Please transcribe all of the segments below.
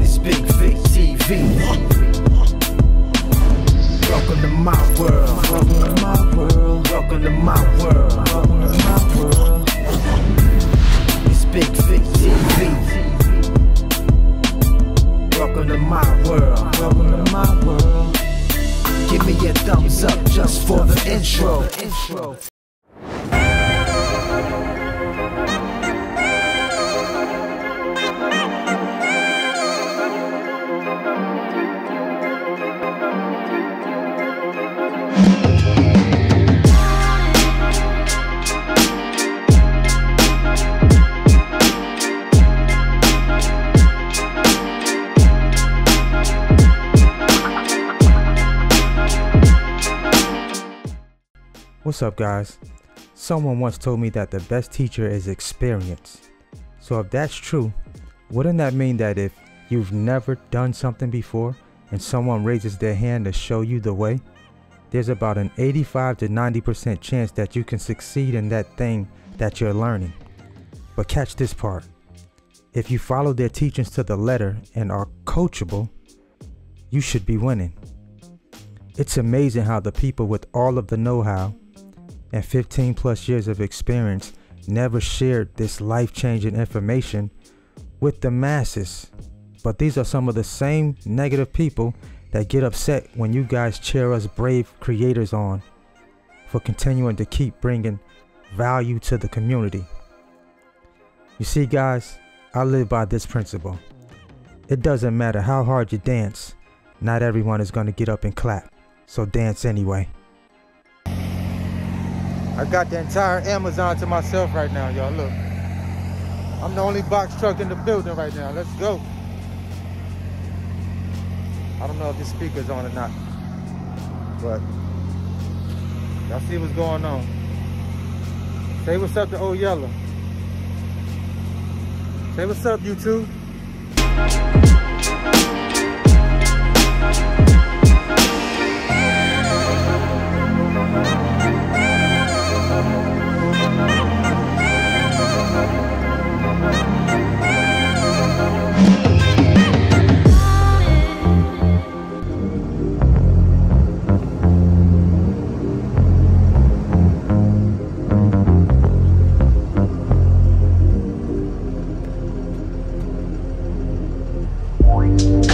It's Bigg Vic TV. Welcome to my world. Welcome to my world. Welcome to my world. Welcome to my world. It's Bigg Vic TV. Welcome to my world. Welcome to my world. Give me a thumbs up just for the intro. What's up, guys? Someone once told me that the best teacher is experience. So, if that's true, wouldn't that mean that if you've never done something before and someone raises their hand to show you the way, there's about an 85 to 90% chance that you can succeed in that thing that you're learning? But catch this part if you follow their teachings to the letter and are coachable, you should be winning. It's amazing how the people with all of the know how and 15 plus years of experience never shared this life changing information with the masses. But these are some of the same negative people that get upset when you guys cheer us brave creators on for continuing to keep bringing value to the community. You see, guys, I live by this principle. It doesn't matter how hard you dance, not everyone is going to get up and clap. So dance anyway. I got the entire Amazon to myself right now, y'all. Look. I'm the only box truck in the building right now. Let's go. I don't know if this speaker's on or not. But y'all see what's going on. Say what's up to Old Yellow. Say what's up, YouTube. So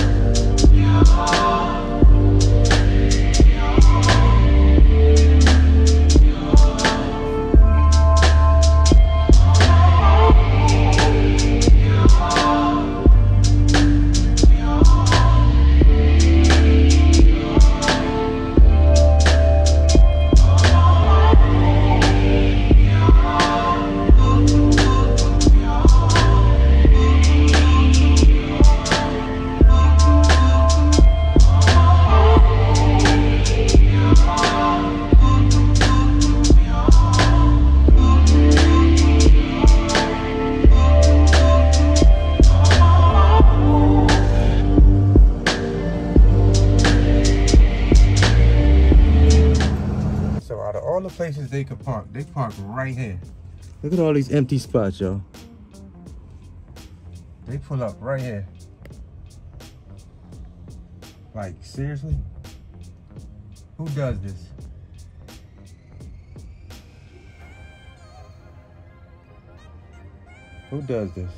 park, they park right here. Look at all these empty spots, y'all. They pull up right here. Like, seriously? Who does this? Who does this?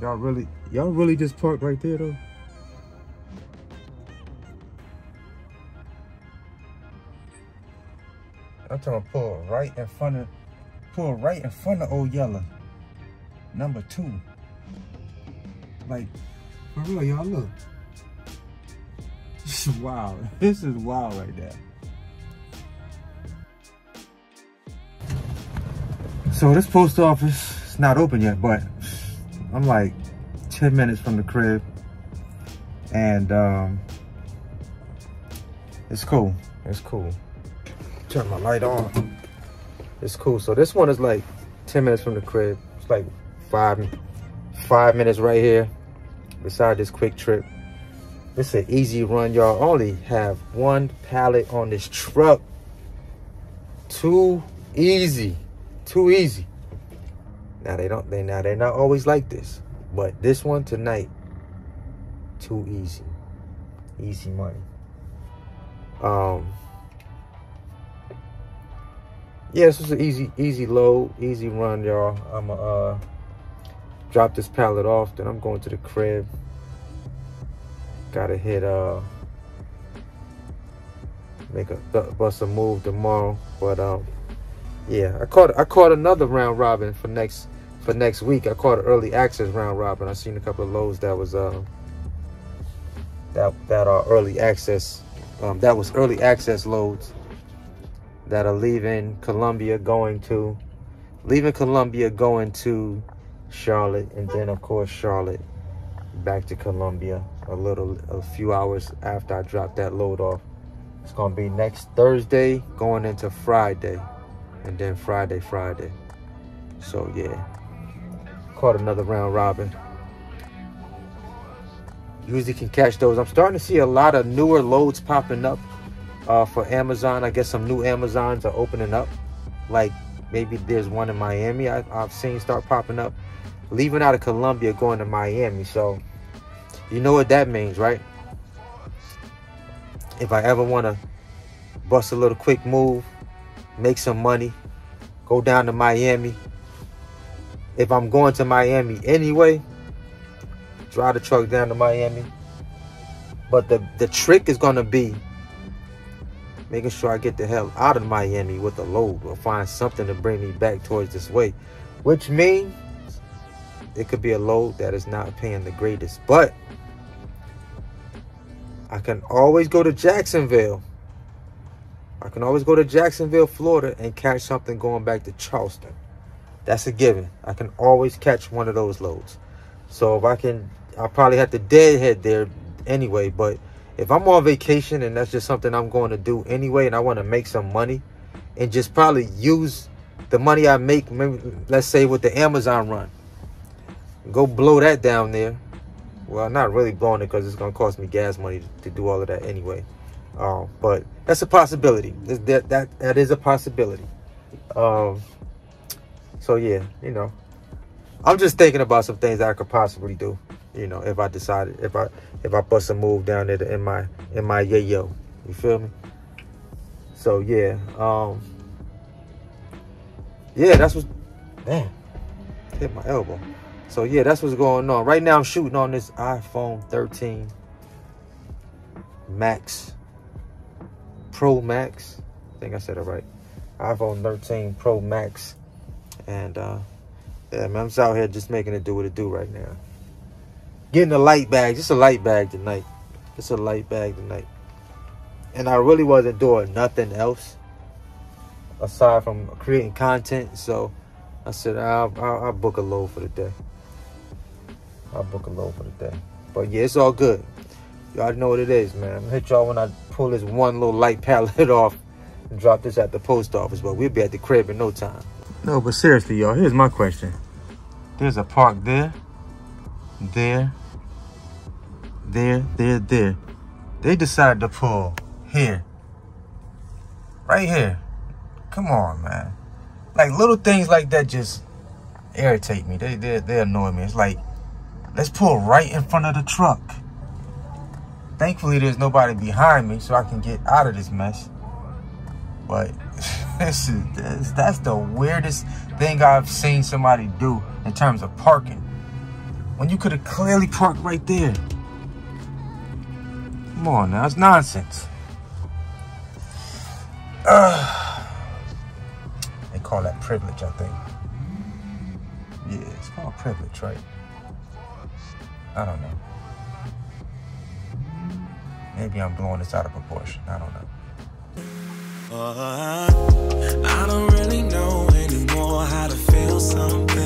Y'all really, y'all really just park right there though? I'm talking pull right in front of, pull right in front of Old Yeller. Number two. Like, for real, y'all look. This is wild. This is wild right there. So this post office is not open yet, but I'm like 10 minutes from the crib. And um, it's cool. It's cool turn my light on. It's cool. So this one is like 10 minutes from the crib. It's like five, five minutes right here beside this QuikTrip. It's an easy run, y'all. Only have one pallet on this truck. Too easy. Too easy. Now they don't they now they're not always like this. But this one tonight, too easy. Easy money. Um Yeah, this was an easy, easy load, easy run, y'all. I'ma uh drop this pallet off, then I'm going to the crib. Gotta hit uh make a bust a move tomorrow. But um yeah, I caught I caught another round robin for next for next week. I caught an early access round robin. I seen a couple of loads that was uh that that are early access. Um, that was early access loads that are leaving Columbia going to leaving Columbia going to Charlotte and then of course Charlotte back to Columbia a little a few hours after I drop that load off. It's gonna be next Thursday going into Friday and then Friday Friday. So yeah caught another round robin. Usually can catch those. I'm starting to see a lot of newer loads popping up uh, for Amazon. I guess some new Amazons are opening up. Like maybe there's one in Miami I, have seen start popping up. Leaving out of Columbia, going to Miami. So you know what that means, right? If I ever want to bust a little quick move, make some money, go down to Miami, if I'm going to Miami anyway, drive the truck down to Miami. But the, the trick is going to be making sure I get the hell out of Miami with a load or find something to bring me back towards this way. Which means it could be a load that is not paying the greatest. But I can always go to Jacksonville. I can always go to Jacksonville, Florida and catch something going back to Charleston. That's a given. I can always catch one of those loads. So if I can, I'll probably have to deadhead there anyway. But if I'm on vacation and that's just something I'm going to do anyway, and I want to make some money and just probably use the money I make, maybe, let's say with the Amazon run, go blow that down there. Well, not really blowing it because it's going to cost me gas money to, to do all of that anyway. Um, but that's a possibility. That that that is a possibility. Um, so yeah, you know, I'm just thinking about some things I could possibly do. You know, if I decided, if I if I bust a move down there in my in my yayo, you feel me? So yeah, um, yeah, that's what. Damn, hit my elbow. So yeah, that's what's going on. Right now, I'm shooting on this iPhone 13 Max Pro Max. I think I said it right. iPhone 13 Pro Max and uh, yeah, man, I'm just out here just making it do what it do right now. Getting a light bag, just a light bag tonight. Just a light bag tonight. And I really wasn't doing nothing else aside from creating content. So I said, I'll, I'll, I'll book a load for the day. I'll book a load for the day. But yeah, it's all good. Y'all know what it is, man. I'm hit y'all when I pull this one little light palette off and drop this at the post office. But we'll be at the crib in no time. No, but seriously, y'all, here's my question. There's a park there, there, there, there, there. They decided to pull here. Right here. Come on, man. Like little things like that just irritate me. They they they annoy me. It's like let's pull right in front of the truck. Thankfully there's nobody behind me so I can get out of this mess. But this is this, that's the weirdest thing I've seen somebody do in terms of parking when you could have clearly parked right there. Come on now, it's nonsense. Uh, they call that privilege, I think. Yeah, it's called privilege, right? I don't know. Maybe I'm blowing this out of proportion. I don't know. Uh, I don't really know anymore how to feel something.